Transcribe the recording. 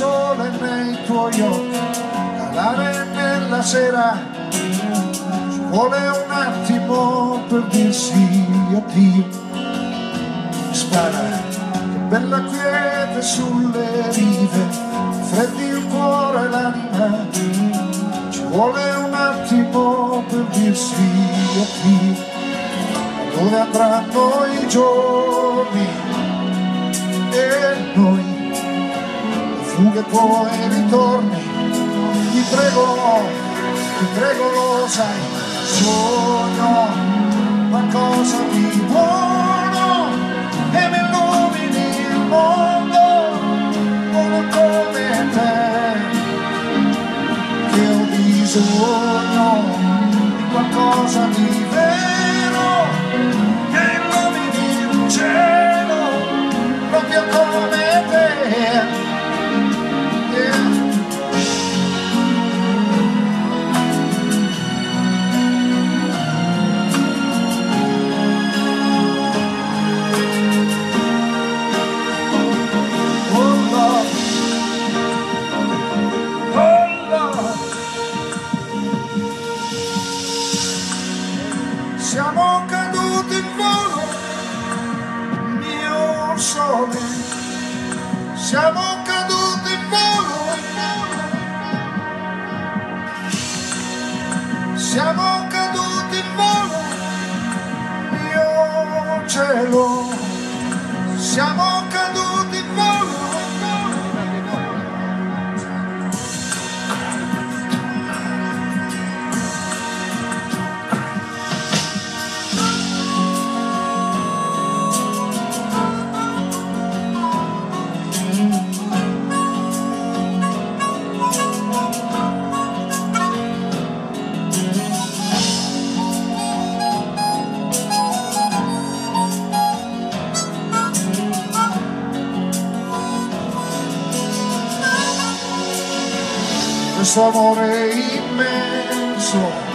sole nei tuoi occhi, calare nella sera, ci vuole un attimo per dirsi addio. Spara, che bella quiete sulle rive, freddi il cuore e l'anima, ci vuole un attimo per dirsi addio. Dove andranno i giorni e noi, fughe poi ritorni, ti prego, ti prego lo sai, sogno qualcosa di buono. E mi illumini il mondo, uno come te, che ho bisogno di qualcosa di vero, siamo caduti in volo, siamo caduti in volo, mio cielo, siamo caduti in volo. su amor inmenso.